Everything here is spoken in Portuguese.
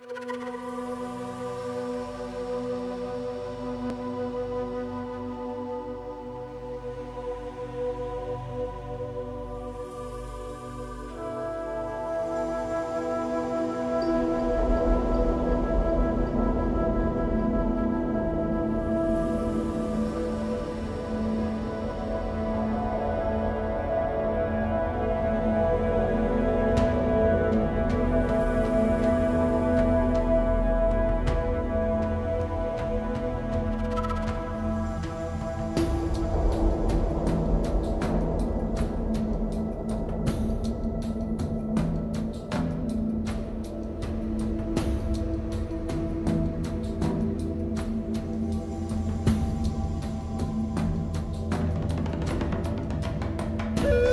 Música Woo!